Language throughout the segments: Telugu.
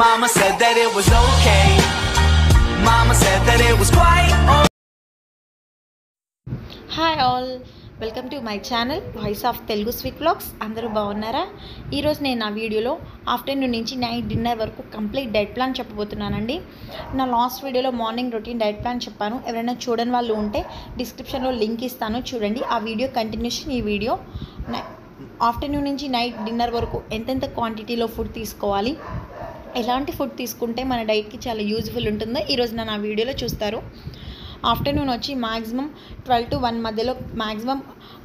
Mama said that it was okay. Mama said that it was quite okay. Hi all welcome to my channel voice of Telugu sweet blogs అందరూ బాగున్నారా? ఈరోజు నేను నా వీడియోలో ఆఫ్టర్నూన్ నుంచి నైట్ డిన్నర్ వరకు కంప్లీట్ డైట్ ప్లాన్ చెప్పబోతున్నానండి. నా లాస్ట్ వీడియోలో మార్నింగ్ రొటీన్ డైట్ ప్లాన్ చెప్పాను. ఎవరైనా చూడని వాళ్ళు ఉంటే డిస్క్రిప్షన్లో లింక్ ఇస్తాను. చూడండి ఆ వీడియో కంటిన్యూషన్ ఈ వీడియో ఆఫ్టర్నూన్ నుంచి నైట్ డిన్నర్ వరకు ఎంతెంత క్వాంటిటీలో ఫుడ్ తీసుకోవాలి? ఎలాంటి ఫుడ్ తీసుకుంటే మన డైట్కి చాలా యూజ్ఫుల్ ఉంటుందో ఈరోజు నా వీడియోలో చూస్తారు. ఆఫ్టర్నూన్ వచ్చి మ్యాక్సిమం ట్వెల్వ్ టు వన్ మధ్యలో మ్యాక్సిమం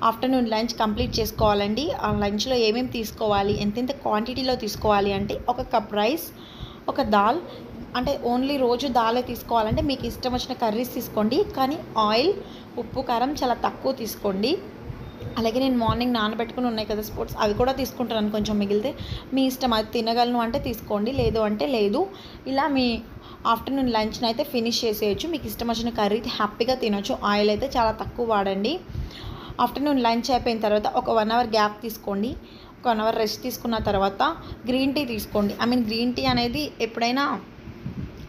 ఆఫ్టర్నూన్ లంచ్ కంప్లీట్ చేసుకోవాలండి. ఆ లంచ్లో ఏమేమి తీసుకోవాలి ఎంతెంత క్వాంటిటీలో తీసుకోవాలి అంటే ఒక కప్ రైస్ ఒక దాల్ అంటే ఓన్లీ రోజు దాలే తీసుకోవాలంటే మీకు ఇష్టం వచ్చిన కర్రీస్ తీసుకోండి. కానీ ఆయిల్ ఉప్పు కారం చాలా తక్కువ తీసుకోండి. అలాగే నేను మార్నింగ్ నానబెట్టుకుని ఉన్నాయి కదా స్పోర్ట్స్ అవి కూడా తీసుకుంటాను కొంచెం మిగిలితే. మీ ఇష్టం అది తినగలను అంటే తీసుకోండి లేదు అంటే లేదు. ఇలా మీ ఆఫ్టర్నూన్ లంచ్ని అయితే ఫినిష్ చేసేయచ్చు. మీకు ఇష్టం వచ్చిన కర్రీ హ్యాపీగా తినొచ్చు. ఆయిల్ అయితే చాలా తక్కువ వాడండి. ఆఫ్టర్నూన్ లంచ్ అయిపోయిన తర్వాత ఒక వన్ అవర్ గ్యాప్ తీసుకోండి. ఒక వన్ అవర్ రెస్ట్ తీసుకున్న తర్వాత గ్రీన్ టీ తీసుకోండి. ఐ మీన్ గ్రీన్ టీ అనేది ఎప్పుడైనా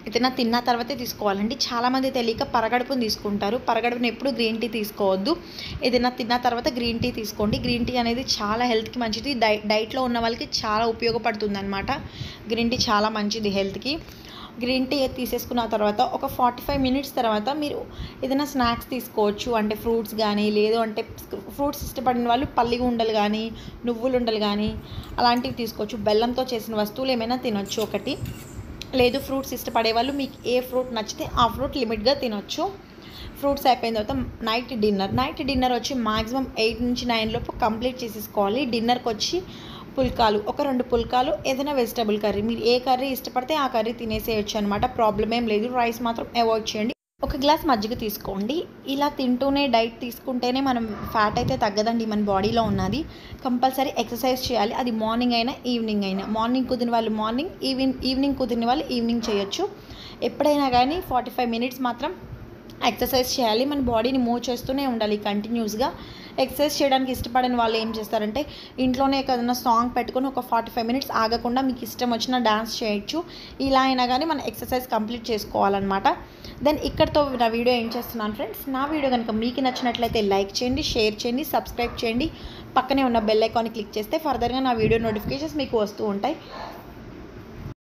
ఏదైనా తిన్న తర్వాతే తీసుకోవాలండి. చాలామంది తెలియక పరగడుపుని తీసుకుంటారు. పరగడుపుని ఎప్పుడు గ్రీన్ టీ తీసుకోవద్దు. ఏదైనా తిన్న తర్వాత గ్రీన్ టీ తీసుకోండి. గ్రీన్ టీ అనేది చాలా హెల్త్కి మంచిది. డై డైట్లో ఉన్న వాళ్ళకి చాలా ఉపయోగపడుతుంది అనమాట గ్రీన్ టీ చాలా మంచిది హెల్త్కి. గ్రీన్ టీ తీసేసుకున్న తర్వాత ఒక ఫార్టీ ఫైవ్ మినిట్స్ తర్వాత మీరు ఏదైనా స్నాక్స్ తీసుకోవచ్చు. అంటే ఫ్రూట్స్ కానీ లేదు అంటే ఫ్రూట్స్ ఇష్టపడిన వాళ్ళు పల్లి ఉండలు కానీ నువ్వులు ఉండలు కానీ అలాంటివి తీసుకోవచ్చు. బెల్లంతో చేసిన వస్తువులు ఏమైనా తినొచ్చు ఒకటి. లేదు ఫ్రూట్స్ ఇష్టపడే వాళ్ళు మీకు ఏ ఫ్రూట్ నచ్చితే ఆ ఫ్రూట్ లిమిట్గా తినొచ్చు. ఫ్రూట్స్ అయిపోయిన తర్వాత నైట్ డిన్నర్. నైట్ డిన్నర్ వచ్చి మాక్సిమం ఎయిట్ నుంచి నైన్ లోపు కంప్లీట్ చేసేసుకోవాలి. డిన్నర్కి వచ్చి పుల్కాలు ఒక రెండు పుల్కాలు ఏదైనా వెజిటబుల్ కర్రీ. మీరు ఏ కర్రీ ఇష్టపడితే ఆ కర్రీ తినేసేయచ్చు అనమాట ప్రాబ్లం ఏం లేదు. రైస్ మాత్రం అవాయిడ్ చేయండి. ఒక గ్లాస్ మజ్జిగ తీసుకోండి. ఇలా తింటూనే డైట్ తీసుకుంటేనే మనం ఫ్యాట్ అయితే తగ్గదండి మన బాడీలో ఉన్నది. కంపల్సరీ ఎక్సర్సైజ్ చేయాలి. అది మార్నింగ్ అయినా ఈవినింగ్ అయినా. మార్నింగ్ కుదిరిన వాళ్ళు మార్నింగ్ ఈవినింగ్ ఈవినింగ్ కుదిరిన వాళ్ళు ఈవినింగ్ చేయొచ్చు. ఎప్పుడైనా కానీ ఫార్టీ ఫైవ్ మినిట్స్ మాత్రం ఎక్సర్సైజ్ చేయాలి. మన బాడీని మూవ్ చేస్తూనే ఉండాలి కంటిన్యూస్గా. ఎక్సర్సైజ్ చేయడానికి ఇష్టపడని వాళ్ళు ఏం చేస్తారంటే ఇంట్లోనే ఏదైనా సాంగ్ పెట్టుకొని ఒక ఫార్టీ ఫైవ్ మినిట్స్ ఆగకుండా మీకు ఇష్టం వచ్చిన డాన్స్ చేయొచ్చు. ఇలా అయినా కానీ మనం ఎక్సర్సైజ్ కంప్లీట్ చేసుకోవాలన్నమాట. దెన్ ఇక్కడతో నా వీడియో ఏం చేస్తున్నాను ఫ్రెండ్స్ నా వీడియో కనుక మీకు నచ్చినట్లయితే లైక్ చేయండి షేర్ చేయండి సబ్స్క్రైబ్ చేయండి. పక్కనే ఉన్న బెల్ ఐకాన్ క్లిక్ చేస్తే ఫర్దర్గా నా వీడియో నోటిఫికేషన్స్ మీకు వస్తూ ఉంటాయి.